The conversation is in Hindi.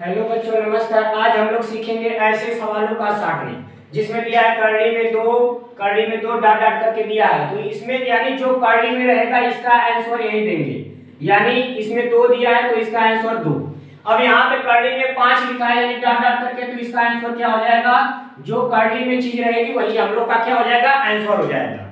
हेलो बच्चों, नमस्कार। आज हम लोग सीखेंगे ऐसे सवालों का सारणी, जिसमें दिया है करली में दो, करली में दो डाट डाट करके दिया है। तो इसमें यानी जो करली में रहेगा, इसका आंसर यही देंगे। यानी इसमें दो दिया है तो इसका आंसर दो। अब यहाँ पे करली में पाँच लिखा है, यानी डाट डाट करके तो इसका आंसर क्या हो जाएगा? जो करली में चीज़ रहेगी, वही हम लोग का क्या हो जाएगा? आंसर हो जाएगा।